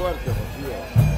fuerte, por Dios.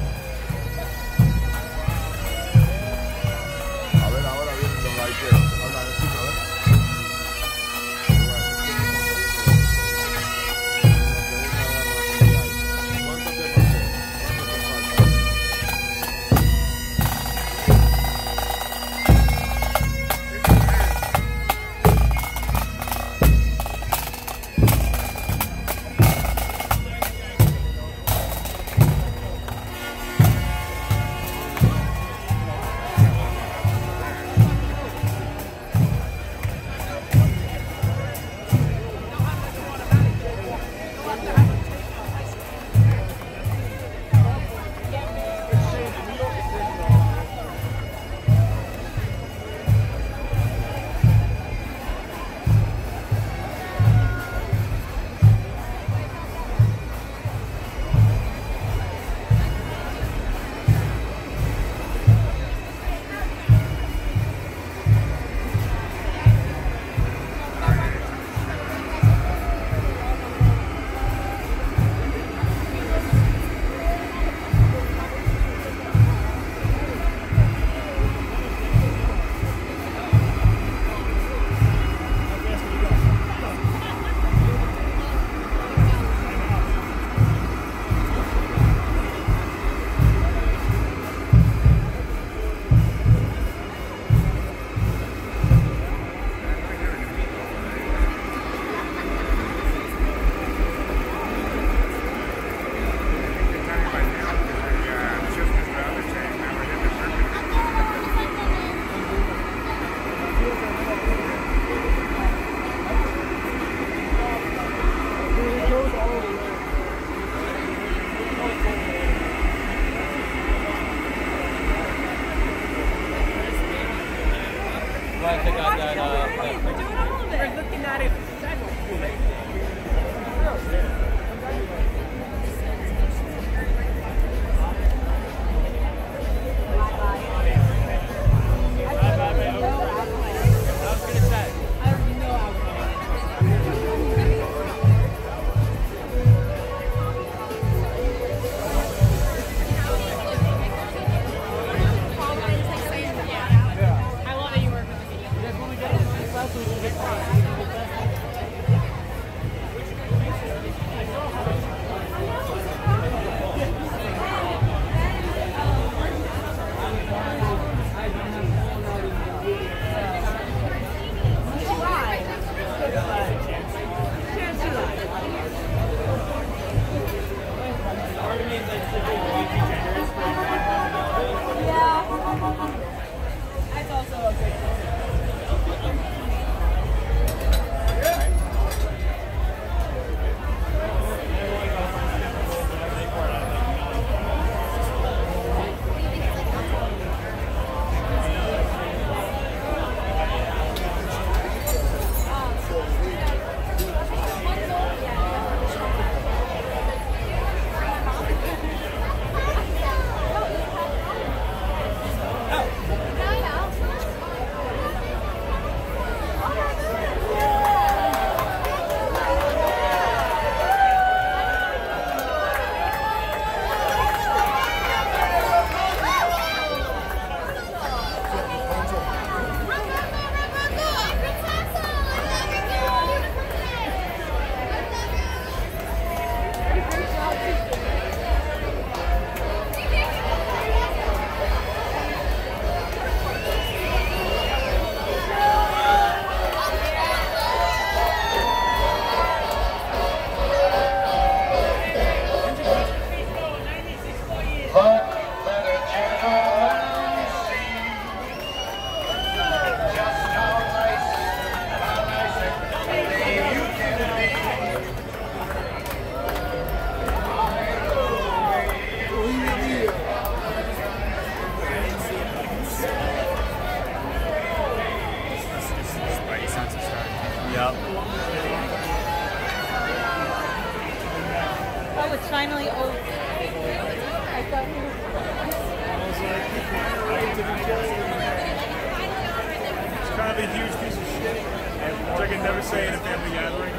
Never say in a family gathering.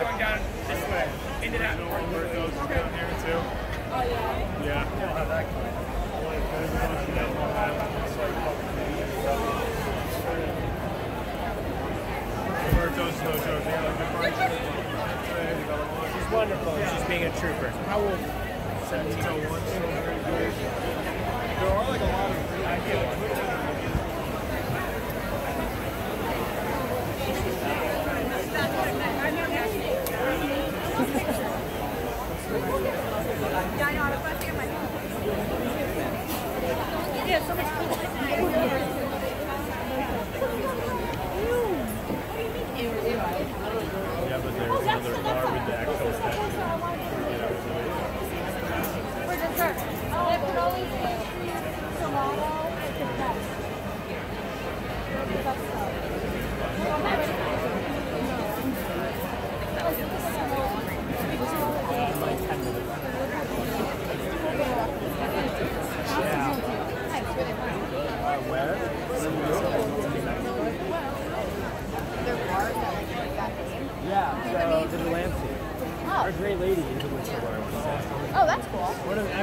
going down this way. Into that where it goes down here too. Oh, yeah. Yeah. Where it goes to those shows, they got like the party. She's wonderful. She's being a trooper. How old? 17 till 1. There are like a lot of Yeah, so much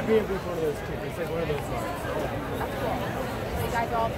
I forget one of those two. It's like one of those bars. That's cool. Guys all